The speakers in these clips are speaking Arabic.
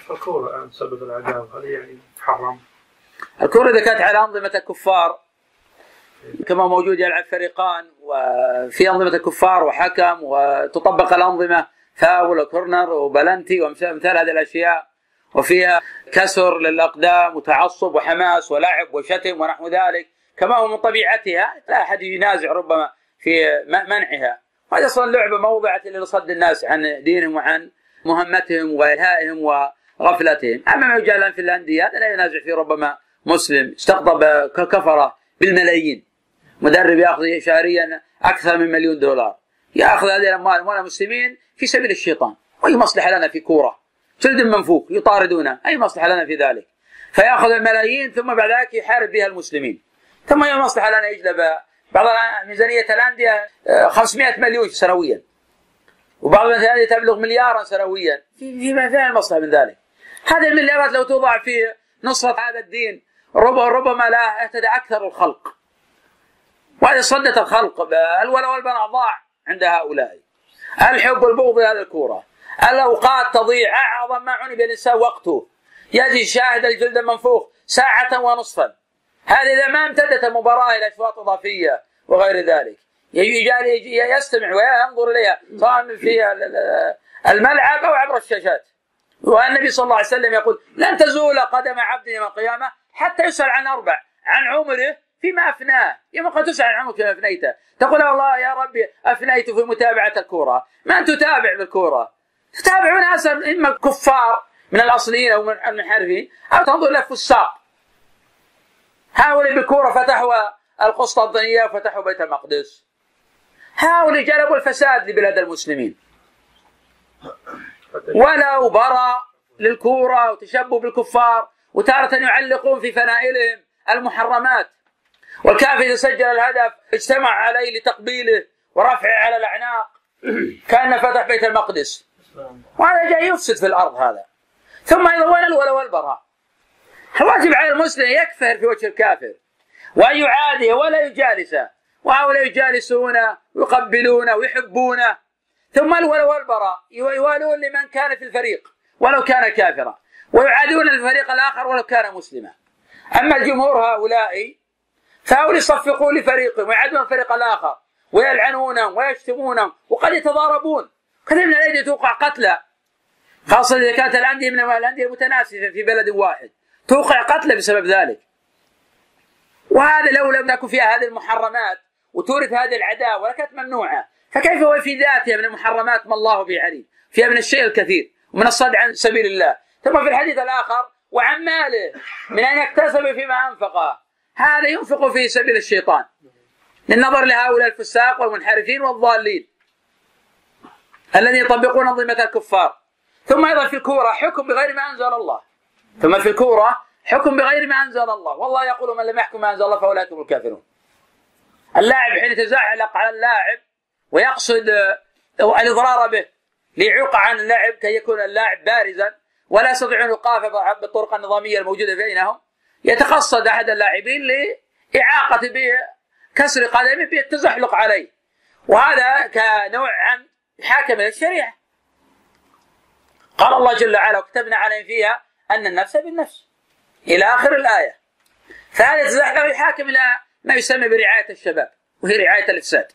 كيف الكورة الآن تسبب العداوة. هل يعني محرم؟ الكورة إذا كانت على أنظمة الكفار كما موجود يلعب فريقان وفي أنظمة الكفار وحكم وتطبق الأنظمة فاول وكورنر وبلنتي وامثال هذه الأشياء. وفيها كسر للأقدام وتعصب وحماس ولعب وشتم ونحو ذلك. كما هو من طبيعتها لا أحد ينازع ربما في منعها. وهذه أصلا لعبة موضعة لصد الناس عن دينهم وعن مهمتهم وإلهائهم وغفلتهم أما ما يجعل في الأندية هذا لا ينازع فيه ربما مسلم. استقطب كفرة بالملايين. مدرب يأخذ شهريا أكثر من مليون دولار. يأخذ هذه الأموال اموال المسلمين في سبيل الشيطان. واي مصلحة لنا في كورة. جلد منفوخ يطاردونه أي مصلحة لنا في ذلك؟ فيأخذ الملايين ثم بعد ذلك يحارب بها المسلمين. ثم اي مصلحة لنا يجلب بعض ميزانيه الأندية 500 مليون سنويا. وبعض الانديه تبلغ مليارا سنويا. في في فين المصلحة من ذلك؟ هذه المليارات لو توضع في نصرة هذا الدين ربما لا اهتدى أكثر الخلق. وهذه صدة الخلق الولا والبراء ضاع عند هؤلاء. الحب والبغض هذه الكورة. الأوقات تضيع أعظم ما عني بالإنسان وقته. يجي شاهد الجلد المنفوخ ساعة ونصفا. هذه إذا ما امتدت المباراة إلى أشواط إضافية وغير ذلك. يستمع وينظر إليها سواء في الملعب أو عبر الشاشات. والنبي صلى الله عليه وسلم يقول لن تزول قدم عبد يوم القيامة حتى يسأل عن أربع عن عمره فيما أفناه. يوم قد تسأل عن عمرك فيما أفنيته. تقول والله يا ربي أفنيت في متابعة الكورة. ما أن تتابع بالكورة؟ تتابع ناسا إما كفار من الأصليين أو من المنحرفين أو تنظر إلى فساق هؤلاء بالكورة فتحوا القسطنطينية وفتحوا بيت المقدس. هؤلاء جلبوا الفساد لبلاد المسلمين. ولو برا للكورة وتشبوا بالكفار وتارة يعلقون في فنائلهم المحرمات. والكافر إذا سجل الهدف اجتمع عليه لتقبيله ورفعه على الأعناق. كأنه فتح بيت المقدس. وهذا جاي يفسد في الأرض هذا. ثم أيضا وين الولا والبراء؟ الواجب على المسلم يكفر في وجه الكافر. وأن يعاديه ولا يجالسه. وهؤلاء يجالسونه ويقبلونه ويحبونه. ثم الولا والبراء يوالون لمن كان في الفريق. ولو كان كافرا. ويعادون الفريق الآخر ولو كان مسلما. أما الجمهور هؤلاء فهؤلاء يصفقون لفريقهم ويعادون الفريق الآخر ويلعنونهم ويشتمونهم وقد يتضاربون. كثير من الأندية توقع قتلى خاصة إذا كانت الأندية من الأندية المتناسفة في بلد واحد. توقع قتلى بسبب ذلك. وهذا لو لم تكن فيها هذه المحرمات وتورث هذه العداوة لكانت ممنوعة. فكيف هو في ذاتها من المحرمات ما الله به عليم؟ فيها من الشيء الكثير ومن الصد عن سبيل الله. ثم في الحديث الآخر وعن ماله من أن يكتسب فيما أنفقه هذا ينفق في سبيل الشيطان. للنظر لهؤلاء الفساق والمنحرفين والضالين. الذين يطبقون أنظمة الكفار. ثم أيضا في الكورة حكم بغير ما أنزل الله. ثم في الكورة حكم بغير ما أنزل الله. والله يقول من لم يحكم ما أنزل الله فأولئك هم الكافرون. اللاعب حين يتزحلق على اللاعب ويقصد الإضرار به ليعوق عن اللعب كي يكون اللاعب بارزا ولا يستطيع أن يقافز بالطرق النظامية الموجودة بينهم. يتقصد أحد اللاعبين لإعاقة بكسر قدمه بالتزحلق عليه. وهذا كنوع عن حاكم الشريعة. قال الله جل وعلا وكتبنا عليهم فيها أن النفس بالنفس. إلى آخر الآية. فهذا يتزحلق يحاكم إلى ما يسمى برعاية الشباب وهي رعاية الإفساد.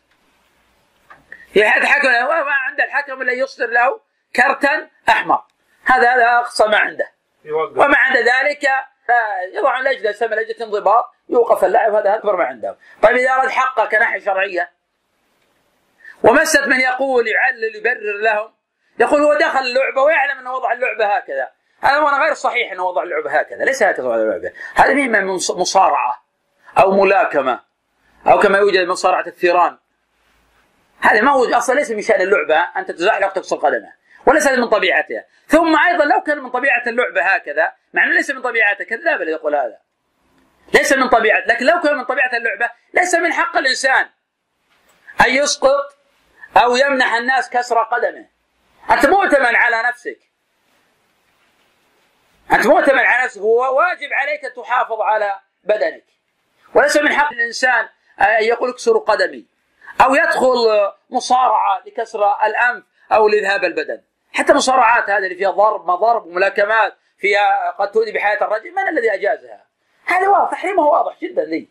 هي حكم وما عند الحكم إلا يصدر له كرتا أحمر. هذا هذا أقصى ما عنده. وما عند ذلك يضع لجنة تسمى لجنة انضباط يوقف اللاعب هذا أكبر ما عنده. طيب إذا أراد حقه كناحية شرعية ومست من يقول يعلل يبرر لهم يقول هو دخل اللعبة ويعلم أنه وضع اللعبة هكذا. هذا وأنا غير صحيح أنه وضع اللعبة هكذا. ليس هكذا وضع اللعبة. هذا من مصارعة أو ملاكمة أو كما يوجد مصارعة الثيران. هذا ما هو أصلا ليس من شأن اللعبة أن تتزحلق وتكسر قدمه وليس من طبيعتها. ثم أيضا لو كان من طبيعة اللعبة هكذا مع إنه ليس من طبيعتها كذاب اللي يقول هذا. ليس من طبيعة لكن لو كان من طبيعة اللعبة ليس من حق الإنسان أن يسقط أو يمنح الناس كسر قدمه. أنت مؤتمن على نفسك. أنت مؤتمن على نفسك. هو واجب عليك أن تحافظ على بدنك. وليس من حق الإنسان أن يقول اكسروا قدمي. أو يدخل مصارعة لكسر الأنف أو لذهاب البدن. حتى المصارعات هذه اللي فيها ضرب ما ضرب وملاكمات فيها قد تؤذي بحياة الرجل من الذي أجازها؟ هذا واضح تحريمه واضح جدا لي.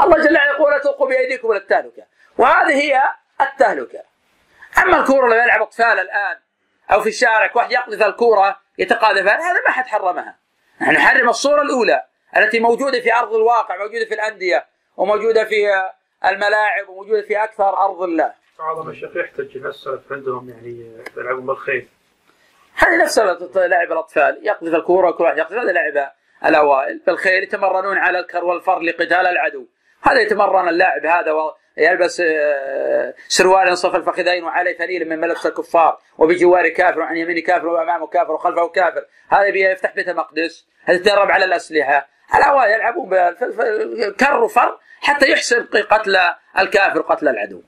الله جل وعلا يقول لا تلقوا بأيديكم إلى التهلكة. وهذه هي التهلكة. أما الكورة لما يلعب أطفال الآن أو في الشارع واحد يقذف الكورة يتقاذفان هذا ما حد حرمها. نحن نحرم الصورة الأولى التي موجودة في أرض الواقع موجودة في الأندية وموجودة في الملاعب وموجوده في أكثر أرض الله. بعض الشيخ يحتج ناس عندهم يعني يلعبون بالخيل هذه نفس لعب الأطفال. يقذف الكورة وكل واحد يقذف. هذا لعب الأوائل. بالخيل يتمرنون على الكر والفر لقتال العدو. هذا يتمرن اللاعب هذا يلبس آه، سروال ينصف الفخذين وعليه ثليل من ملبس الكفار. وبجواره كافر وعن يمينه كافر وأمامه كافر وخلفه كافر. هذا يفتح بيت المقدس. هذا يتدرب على الأسلحة. الاوائل يلعبون بالكر وفر حتى يحسن قتل الكافر وقتل العدو.